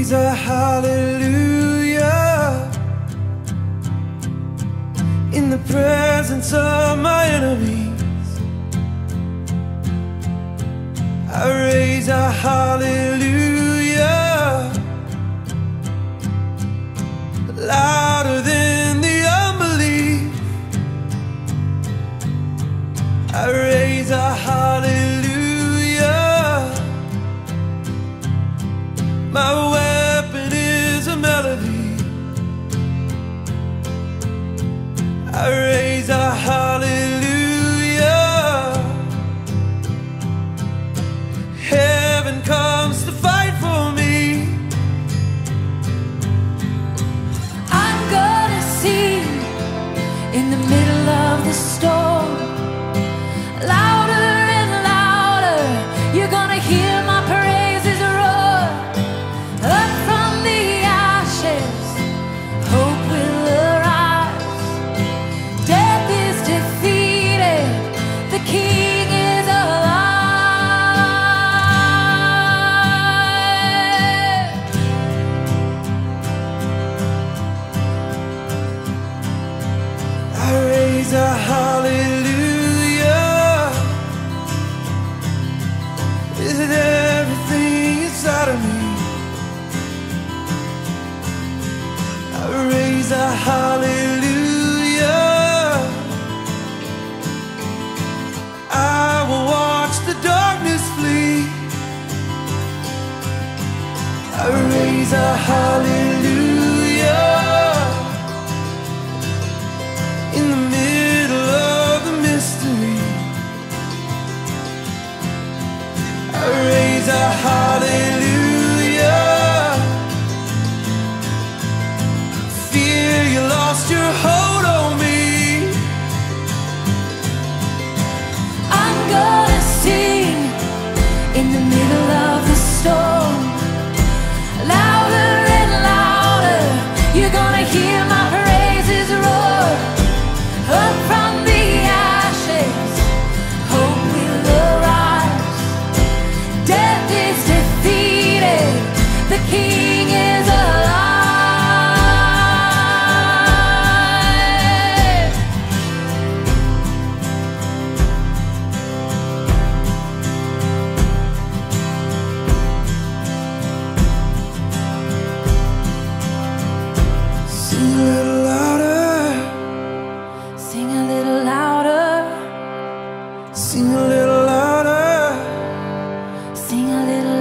praise, a hallelujah. In the presence of my enemies I raise a hallelujah. in the middle of the storm. needs a hallelujah. With everything inside of me, I raise a hallelujah. I will watch the darkness flee. I raise a hallelujah. hallelujah. Fear you lost your hope. Sing a little